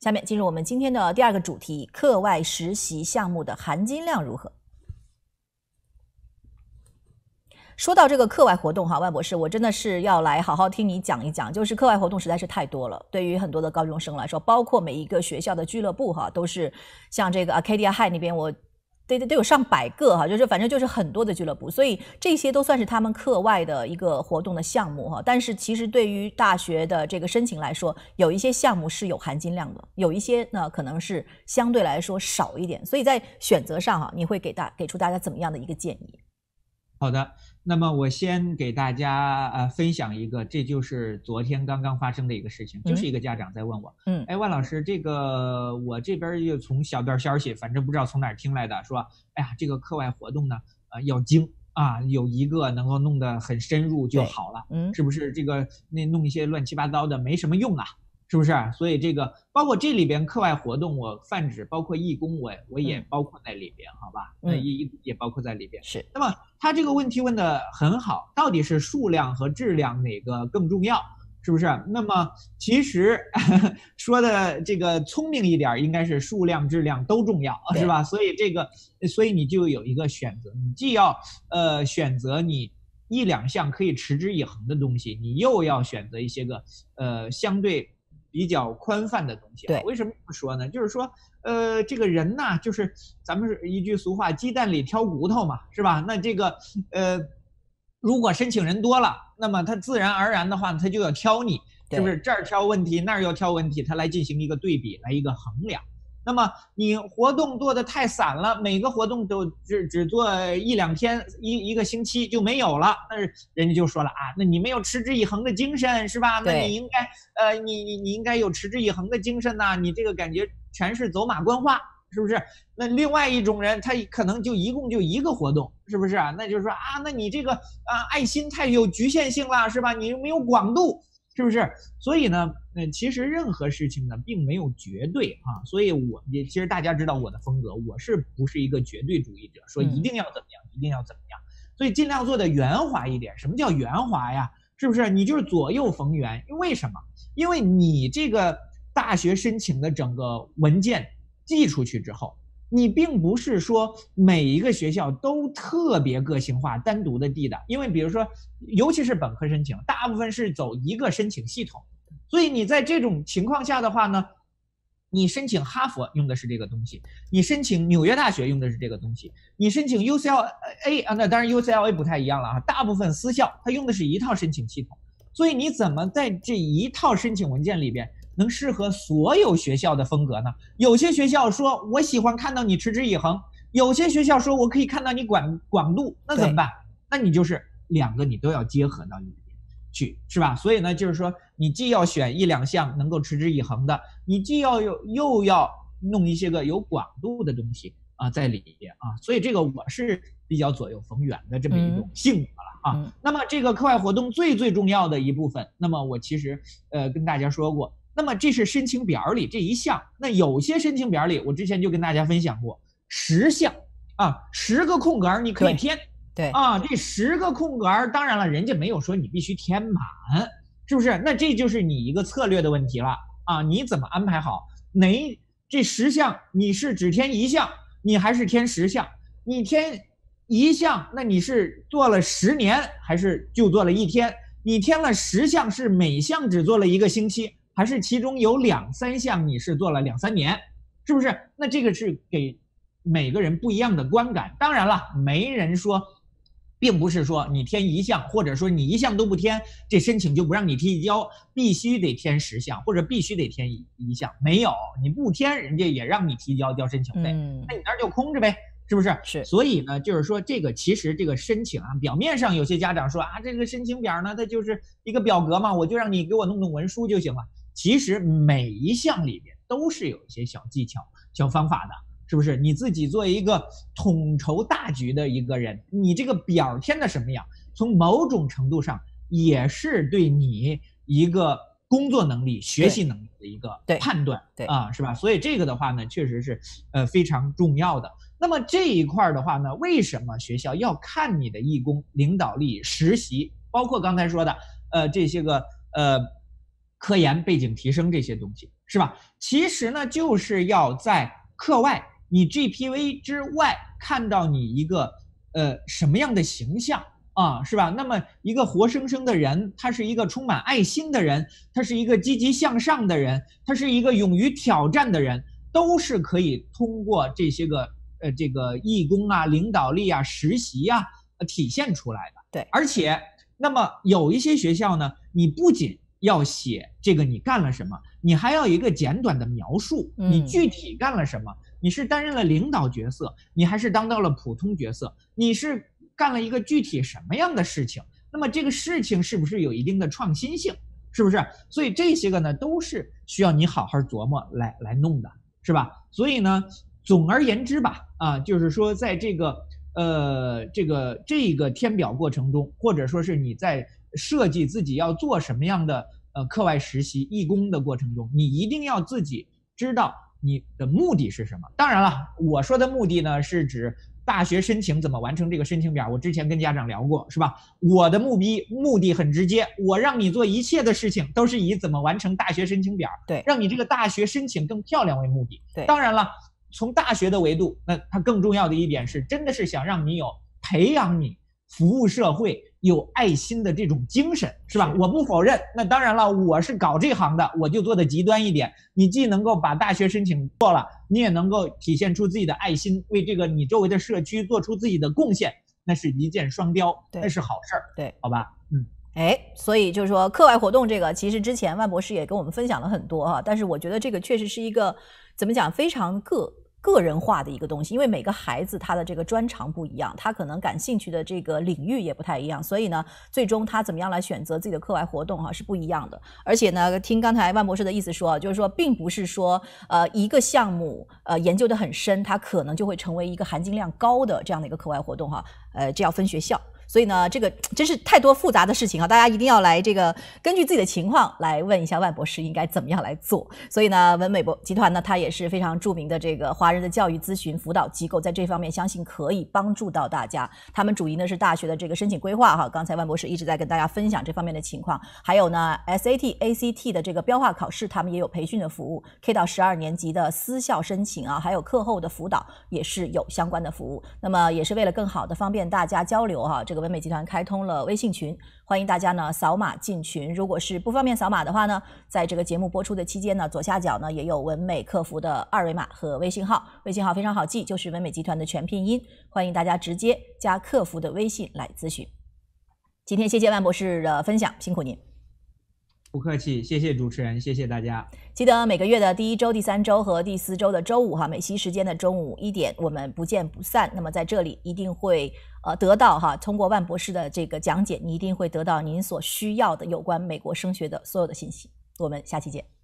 下面进入我们今天的第二个主题：课外实习项目的含金量如何？说到这个课外活动哈，万博士，我真的是要来好好听你讲一讲。就是课外活动实在是太多了，对于很多的高中生来说，包括每一个学校的俱乐部哈，都是像这个 Acadia High 那边，我对对都有上百个哈，就是反正就是很多的俱乐部，所以这些都算是他们课外的一个活动的项目哈。但是其实对于大学的这个申请来说，有一些项目是有含金量的，有一些呢可能是相对来说少一点。所以在选择上哈，你会给大给出大家怎么样的一个建议？好的。那么我先给大家呃分享一个，这就是昨天刚刚发生的一个事情，就是一个家长在问我，嗯，哎，万老师，这个我这边又从小道消息，反正不知道从哪儿听来的，说，哎呀，这个课外活动呢，呃，要精啊，有一个能够弄得很深入就好了，嗯，是不是这个那弄一些乱七八糟的没什么用啊？是不是？所以这个包括这里边课外活动，我泛指包括义工，我我也包括在里边，好吧？那义也包括在里边。是。那么他这个问题问的很好，到底是数量和质量哪个更重要？是不是？那么其实 说的这个聪明一点，应该是数量质量都重要，是吧？所以这个，所以你就有一个选择，你既要呃选择你一两项可以持之以恒的东西，你又要选择一些个呃相对。比较宽泛的东西，对，为什么这么说呢？就是说，呃，这个人呐，就是咱们是一句俗话，鸡蛋里挑骨头嘛，是吧？那这个，呃，如果申请人多了，那么他自然而然的话，他就要挑你，是不是？这儿挑问题，那儿要挑问题，他来进行一个对比，来一个衡量。那么你活动做的太散了，每个活动都只只做一两天，一一个星期就没有了，那人家就说了啊，那你没有持之以恒的精神是吧？那你应该呃，你你你应该有持之以恒的精神呐，你这个感觉全是走马观花，是不是？那另外一种人，他可能就一共就一个活动，是不是啊？那就是说啊，那你这个啊爱心太有局限性了，是吧？你没有广度。是不是？所以呢，嗯其实任何事情呢，并没有绝对啊。所以我也其实大家知道我的风格，我是不是一个绝对主义者？说一定要怎么样，一定要怎么样。所以尽量做的圆滑一点。什么叫圆滑呀？是不是？你就是左右逢源。为什么？因为你这个大学申请的整个文件寄出去之后。你并不是说每一个学校都特别个性化、单独的递的，因为比如说，尤其是本科申请，大部分是走一个申请系统，所以你在这种情况下的话呢，你申请哈佛用的是这个东西，你申请纽约大学用的是这个东西，你申请 UCLA 啊，那当然 UCLA 不太一样了啊，大部分私校它用的是一套申请系统，所以你怎么在这一套申请文件里边？能适合所有学校的风格呢？有些学校说我喜欢看到你持之以恒，有些学校说我可以看到你广广度，那怎么办？那你就是两个你都要结合到里面去，是吧？所以呢，就是说你既要选一两项能够持之以恒的，你既要有又要弄一些个有广度的东西啊在里边啊。所以这个我是比较左右逢源的这么一种性格了啊。那么这个课外活动最最重要的一部分，那么我其实呃跟大家说过。那么这是申请表里这一项，那有些申请表里，我之前就跟大家分享过十项啊，十个空格你可以填，对啊，这十个空格，当然了，人家没有说你必须填满，是不是？那这就是你一个策略的问题了啊，你怎么安排好？哪这十项你是只填一项，你还是填十项？你填一项，那你是做了十年还是就做了一天？你填了十项，是每项只做了一个星期？还是其中有两三项你是做了两三年，是不是？那这个是给每个人不一样的观感。当然了，没人说，并不是说你填一项，或者说你一项都不填，这申请就不让你提交，必须得填十项，或者必须得填一一项。没有，你不填，人家也让你提交交申请费，那你那儿就空着呗，是不是？是。所以呢，就是说这个其实这个申请啊，表面上有些家长说啊，这个申请表呢，它就是一个表格嘛，我就让你给我弄弄文书就行了。其实每一项里边都是有一些小技巧、小方法的，是不是？你自己作为一个统筹大局的一个人，你这个表填的什么样，从某种程度上也是对你一个工作能力、学习能力的一个判断，对啊，是吧？所以这个的话呢，确实是呃非常重要的。那么这一块的话呢，为什么学校要看你的义工领导力、实习，包括刚才说的呃这些个呃。科研背景提升这些东西，是吧？其实呢，就是要在课外，你 GPV 之外看到你一个呃什么样的形象啊，是吧？那么一个活生生的人，他是一个充满爱心的人，他是一个积极向上的人，他是一个勇于挑战的人，都是可以通过这些个呃这个义工啊、领导力啊、实习呀、呃体现出来的。对，而且那么有一些学校呢，你不仅要写这个你干了什么，你还要一个简短的描述，你嗯具体干了什么？你是担任了领导角色，你还是当到了普通角色？你是干了一个具体什么样的事情？那么这个事情是不是有一定的创新性？是不是？所以这些个呢，都是需要你好好琢磨来来弄的，是吧？所以呢，总而言之吧，啊，就是说在这个呃这个这个填表过程中，或者说是你在设计自己要做什么样的呃课外实习义工的过程中，你一定要自己知道你的目的是什么。当然了，我说的目的呢，是指大学申请怎么完成这个申请表。我之前跟家长聊过，是吧？我的目的目的很直接，我让你做一切的事情都是以怎么完成大学申请表，对让你这个大学申请更漂亮为目的。对当然了，从大学的维度，那它更重要的一点是，真的是想让你有培养你服务社会、有爱心的这种精神，是吧？是我不否认。那当然了，我是搞这行的，我就做的极端一点。你既能够把大学申请做了，你也能够体现出自己的爱心，为这个你周围的社区做出自己的贡献，那是一箭双雕，对那是好事儿，对，好吧？嗯。哎，所以就是说，课外活动这个，其实之前万博士也跟我们分享了很多哈，但是我觉得这个确实是一个怎么讲，非常个个人化的一个东西，因为每个孩子他的这个专长不一样，他可能感兴趣的这个领域也不太一样，所以呢，最终他怎么样来选择自己的课外活动哈是不一样的。而且呢，听刚才万博士的意思说，就是说，并不是说呃一个项目呃研究的很深，它可能就会成为一个含金量高的这样的一个课外活动哈，呃，这要分学校。所以呢，这个真是太多复杂的事情啊！大家一定要来这个根据自己的情况来问一下万博士应该怎么样来做。所以呢，文美博集团呢，它也是非常著名的这个华人的教育咨询辅导机构，在这方面相信可以帮助到大家。他们主营的是大学的这个申请规划哈，刚才万博士一直在跟大家分享这方面的情况。还有呢，SAT、ACT 的这个标化考试，他们也有培训的服务，K 到十二年级的私校申请啊，还有课后的辅导也是有相关的服务。那么也是为了更好的方便大家交流哈，这个文美集团开通了微信群，欢迎大家呢扫码进群。如果是不方便扫码的话呢，在这个节目播出的期间呢，左下角呢也有文美客服的二维码和微信号，微信号非常好记，就是文美集团的全拼音，欢迎大家直接加客服的微信来咨询。今天谢谢万博士的分享，辛苦您。不客气，谢谢主持人，谢谢大家。记得每个月的第一周、第三周和第四周的周五哈，美西时间的中午一点，我们不见不散。那么在这里一定会呃得到哈，通过万博士的这个讲解，你一定会得到您所需要的有关美国升学的所有的信息。我们下期见。